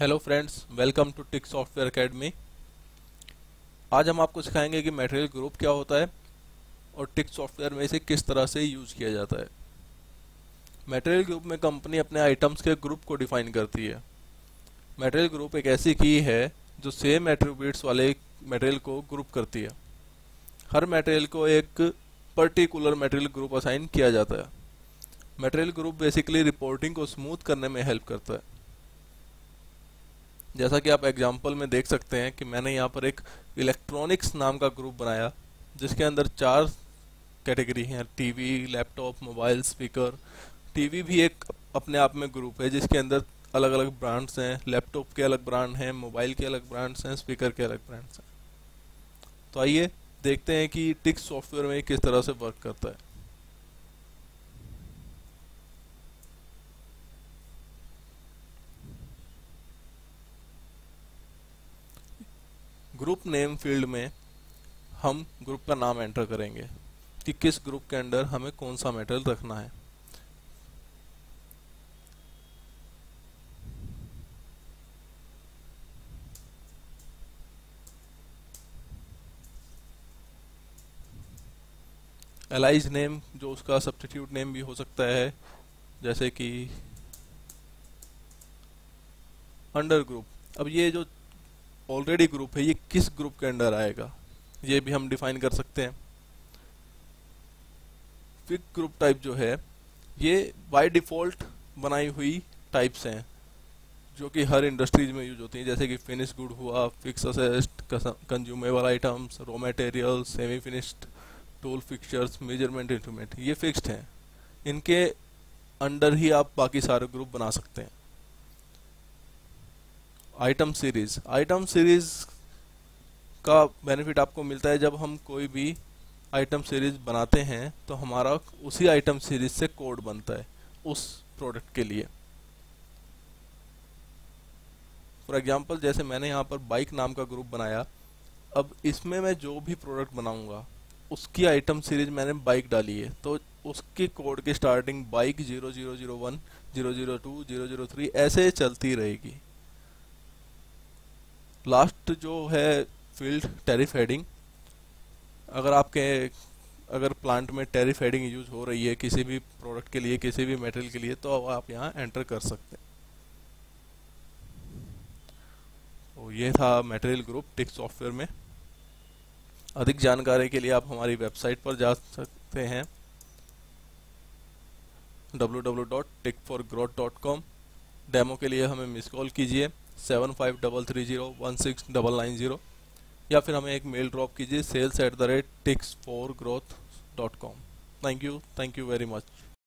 Hello friends welcome to tick software academy आज हम आपको सिखाएँगे कि मटेरियल ग्रुप क्या होता है और टिक सॉफ्टवेयर में इसे किस तरह से यूज़ किया जाता है। मटेरियल ग्रुप में कंपनी अपने आइटम्स के ग्रुप को डिफाइन करती है। मटेरियल ग्रुप एक ऐसी की है जो सेम एट्रीब्यूट्स वाले मटेरियल को ग्रुप करती है। हर मटेरियल को एक पर्टिकुलर मटेरियल ग्रुप असाइन किया जाता है। मटेरियल ग्रुप बेसिकली रिपोर्टिंग को स्मूथ करने में हेल्प करता है। जैसा कि आप एग्ज़ाम्पल में देख सकते हैं कि मैंने यहाँ पर एक इलेक्ट्रॉनिक्स नाम का ग्रुप बनाया, जिसके अंदर चार कैटेगरी हैं TV laptop mobile speaker TV भी एक अपने आप में ग्रुप है, जिसके अंदर अलग अलग ब्रांड्स हैं। लैपटॉप के अलग ब्रांड हैं मोबाइल के अलग ब्रांड्स हैं स्पीकर के अलग ब्रांड्स हैं। तो आइए देखते हैं कि टिक्स सॉफ्टवेयर में किस तरह से वर्क करता है। ग्रुप नेम फ़ील्ड में हम ग्रुप का नाम एंटर करेंगे कि किस ग्रुप के अंदर हमें कौन सा मेटल रखना है। एलाइज नेम जो उसका सब्सटीट्यूट नेम भी हो सकता है, जैसे कि अंडर ग्रुप अब ये जो ऑलरेडी ग्रुप है, ये किस ग्रुप के अंडर आएगा? ये भी हम डिफाइन कर सकते हैं। फिक ग्रुप टाइप जो है, ये बाय डिफ़ॉल्ट बनाई हुई टाइप्स हैं, जो कि हर इंडस्ट्रीज़ में यूज़ होती हैं। जैसे कि फिनिश गुड हुआ fix asset consumable items raw material semi finished tool fixtures measurement instrument ये फिक्स्ड हैं। इनके अंडर ही आप बाकी सारे ग्रुप बना सकते हैं। आइटम सीरीज़ आइटम सीरीज़ का बेनिफिट आपको मिलता है जब हम कोई भी आइटम सीरीज़ बनाते हैं तो हमारा उसी आइटम सीरीज़ से कोड बनता है उस प्रोडक्ट के लिए। फॉर एग्जांपल जैसे मैंने यहाँ पर बाइक नाम का ग्रुप बनाया, अब इसमें मैं जो भी प्रोडक्ट बनाऊँगा, उसकी आइटम सीरीज़ मैंने बाइक डाली है तो उसकी कोड की starting bike zero zero zero one zero zero two zero zero three ऐसे चलती रहेगी। लास्ट जो है फ़ील्ड टेरिफ हेडिंग अगर आपके, अगर प्लांट में टेरिफ हेडिंग यूज़ हो रही है किसी भी प्रोडक्ट के लिए, किसी भी मेटेरियल के लिए तो आप यहाँ एंटर कर सकते हैं। तो ये था मटेरियल ग्रुप टिक सॉफ्टवेयर में। अधिक जानकारी के लिए आप हमारी वेबसाइट पर जा सकते हैं। www.tickforgrowth.com डेमो के लिए हमें मिस कॉल कीजिए। Seven five double three zero one six double nine zero या फिर हमें एक मेल ड्रॉप कीजिए sales at the rate ticks four growth dot com thank you thank you very much